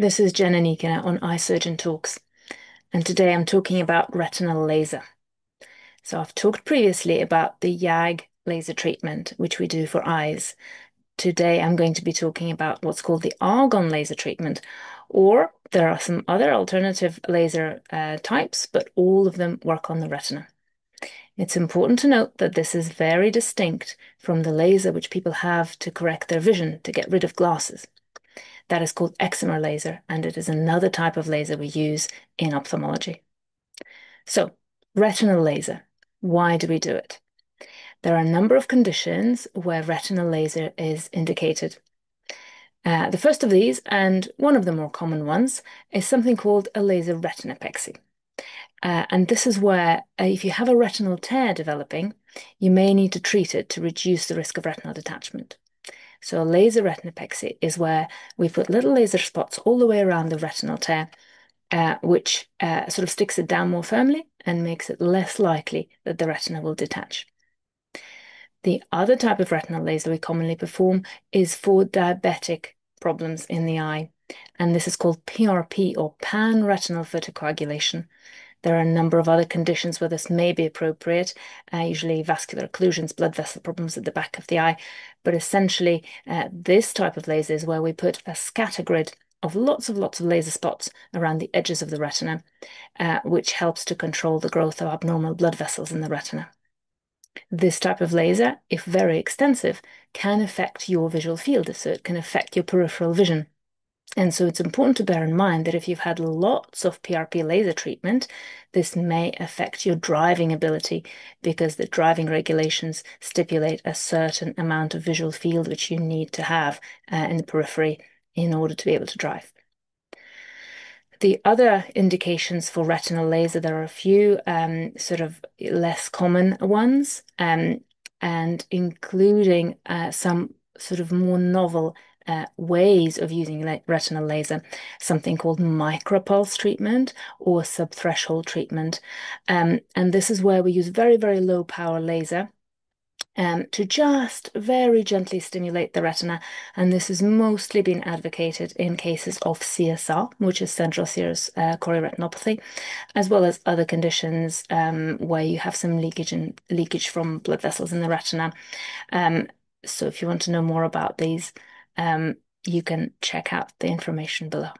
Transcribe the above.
This is Evgenia Anikina on Eye Surgeon Talks, and today I'm talking about retinal laser. So I've talked previously about the YAG laser treatment, which we do for eyes. Today I'm going to be talking about what's called the argon laser treatment, or there are some other alternative laser uh, types, but all of them work on the retina. It's important to note that this is very distinct from the laser which people have to correct their vision, to get rid of glasses. That is called excimer laser, and it is another type of laser we use in ophthalmology. So, retinal laser, why do we do it? There are a number of conditions where retinal laser is indicated. Uh, the first of these, and one of the more common ones, is something called a laser retinopexy. Uh, and this is where, uh, if you have a retinal tear developing, you may need to treat it to reduce the risk of retinal detachment. So a laser retinopexy is where we put little laser spots all the way around the retinal tear, uh, which uh, sort of sticks it down more firmly and makes it less likely that the retina will detach. The other type of retinal laser we commonly perform is for diabetic problems in the eye, and this is called PRP or pan-retinal photocoagulation. There are a number of other conditions where this may be appropriate, uh, usually vascular occlusions, blood vessel problems at the back of the eye. But essentially, uh, this type of laser is where we put a scatter grid of lots of lots of laser spots around the edges of the retina, uh, which helps to control the growth of abnormal blood vessels in the retina. This type of laser, if very extensive, can affect your visual field, so it can affect your peripheral vision. And so it's important to bear in mind that if you've had lots of PRP laser treatment, this may affect your driving ability because the driving regulations stipulate a certain amount of visual field which you need to have uh, in the periphery in order to be able to drive. The other indications for retinal laser, there are a few um, sort of less common ones, um, and including uh, some sort of more novel uh, ways of using retinal laser, something called micropulse treatment or subthreshold treatment. Um, and this is where we use very, very low power laser um, to just very gently stimulate the retina. And this has mostly been advocated in cases of CSR, which is central serous uh, chorioretinopathy, as well as other conditions um, where you have some leakage and leakage from blood vessels in the retina. Um, so if you want to know more about these, um, you can check out the information below.